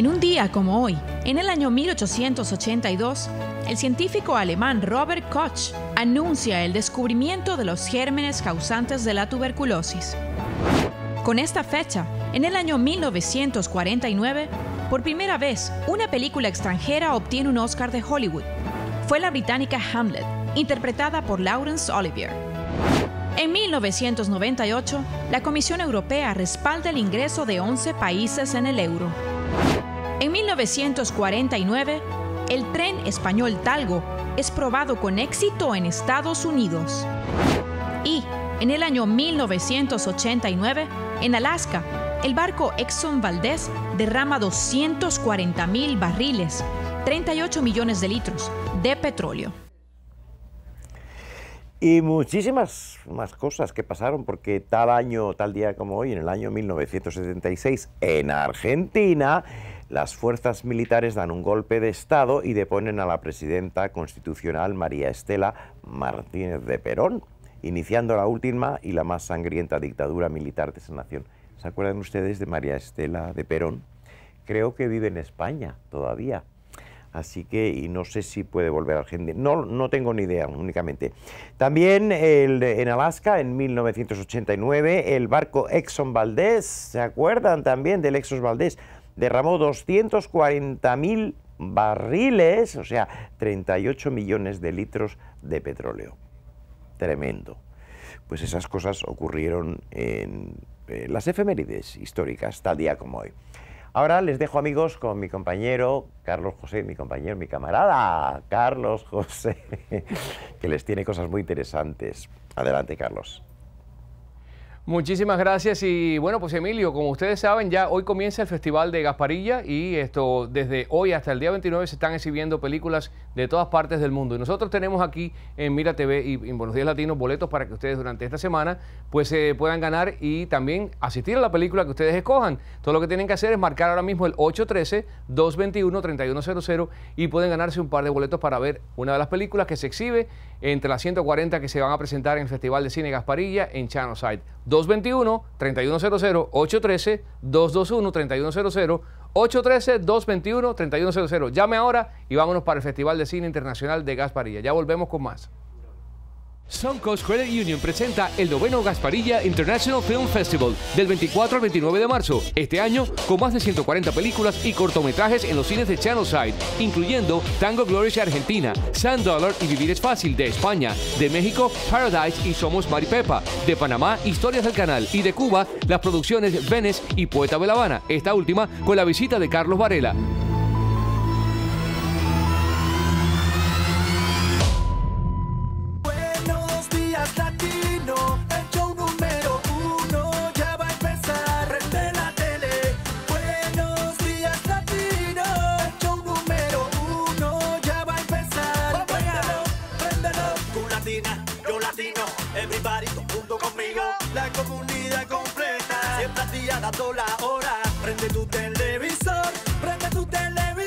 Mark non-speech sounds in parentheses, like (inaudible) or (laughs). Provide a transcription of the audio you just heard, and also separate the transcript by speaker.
Speaker 1: En un día como hoy, en el año 1882, el científico alemán Robert Koch anuncia el descubrimiento de los gérmenes causantes de la tuberculosis. Con esta fecha, en el año 1949, por primera vez, una película extranjera obtiene un Oscar de Hollywood. Fue la británica Hamlet, interpretada por Laurence Olivier. En 1998, la Comisión Europea respalda el ingreso de 11 países en el euro. En 1949, el tren español Talgo es probado con éxito en Estados Unidos. Y en el año 1989, en Alaska, el barco Exxon Valdez derrama 240 mil barriles, 38 millones de litros, de petróleo.
Speaker 2: Y muchísimas más cosas que pasaron, porque tal año, tal día como hoy, en el año 1976, en Argentina, las fuerzas militares dan un golpe de Estado y deponen a la presidenta constitucional María Estela Martínez de Perón, iniciando la última y la más sangrienta dictadura militar de esa nación. ¿Se acuerdan ustedes de María Estela de Perón? Creo que vive en España todavía. Así que, y no sé si puede volver a Argentina. No, no tengo ni idea, únicamente. También en Alaska, en 1989, el barco Exxon Valdez, ¿se acuerdan también del Exxon Valdez? derramó 240.000 barriles, o sea, 38 millones de litros de petróleo. Tremendo. Pues esas cosas ocurrieron en, las efemérides históricas, tal día como hoy. Ahora les dejo amigos con mi compañero Carlos José, mi compañero, mi camarada Carlos José, (laughs) que les tiene cosas muy interesantes. Adelante, Carlos.
Speaker 3: Muchísimas gracias y bueno, pues Emilio, como ustedes saben, ya hoy comienza el Festival de Gasparilla y esto desde hoy hasta el día 29 se están exhibiendo películas de todas partes del mundo. Y nosotros tenemos aquí en Mira TV y en Buenos Días Latinos boletos para que ustedes durante esta semana pues se puedan ganar y también asistir a la película que ustedes escojan. Todo lo que tienen que hacer es marcar ahora mismo el 813-221-3100 y pueden ganarse un par de boletos para ver una de las películas que se exhibe entre las 140 que se van a presentar en el Festival de Cine Gasparilla en Channelside. 221-3100, 813-221-3100, 813-221-3100. Llame ahora y vámonos para el Festival de Cine Internacional de Gasparilla. Ya volvemos con más.
Speaker 4: Suncoast Credit Union presenta el noveno Gasparilla International Film Festival del 24 al 29 de marzo. Este año, con más de 140 películas y cortometrajes en los cines de Channelside, incluyendo Tango Glorious de Argentina, Sand Dollar y Vivir es Fácil de España, de México, Paradise y Somos Maripepa, de Panamá, Historias del Canal y de Cuba, las producciones Venice y Poeta de La Habana, esta última con la visita de Carlos Varela.
Speaker 5: La hora. Prende tu televisor, prende tu televisor,